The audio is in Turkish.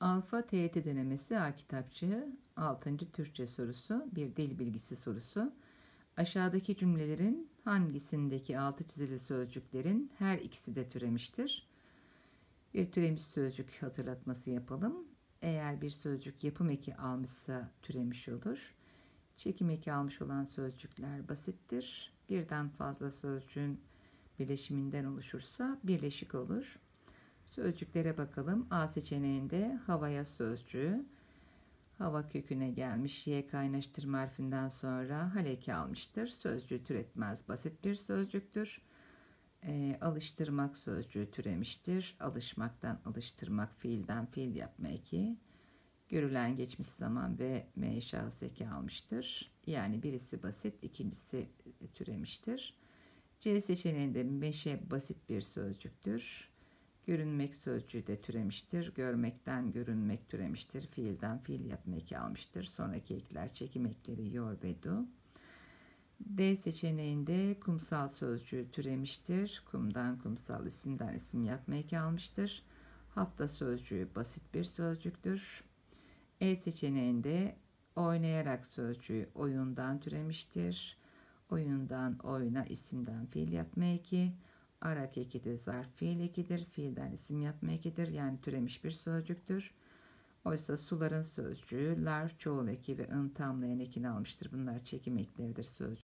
Alfa TYT denemesi A kitapçığı 6. Türkçe sorusu bir dil bilgisi sorusu. Aşağıdaki cümlelerin hangisindeki altı çizili sözcüklerin her ikisi de türemiştir? Bir türemiş sözcük hatırlatması yapalım. Eğer bir sözcük yapım eki almışsa türemiş olur. Çekim eki almış olan sözcükler basittir. Birden fazla sözcüğün birleşiminden oluşursa birleşik olur. Sözcüklere bakalım. A seçeneğinde havaya sözcüğü. Hava köküne gelmiş. Y kaynaştırma harfinden sonra haleki almıştır. Sözcüğü türetmez. Basit bir sözcüktür. E, alıştırmak sözcüğü türemiştir. Alışmaktan alıştırmak fiilden fiil yapma eki. Görülen geçmiş zaman ve M şahıs almıştır. Yani birisi basit, ikincisi türemiştir. C seçeneğinde meşe basit bir sözcüktür. Görünmek sözcüğü de türemiştir. Görmekten görünmek türemiştir. Fiilden fiil yapma eki almıştır. Sonraki ekler çekim ekleri yor ve du. D seçeneğinde kumsal sözcüğü türemiştir. Kumdan kumsal isimden isim yapma eki almıştır. Hafta sözcüğü basit bir sözcüktür. E seçeneğinde oynayarak sözcüğü oyundan türemiştir. Oyundan oyna isimden fiil yapma eki. Arak eki de zarf fiil ekidir. Fiilden isim yapma ekidir. Yani türemiş bir sözcüktür. Oysa suların sözcüğü lar çoğul eki ve ın tamlayan ekini almıştır. Bunlar çekim ekleridir sözcük.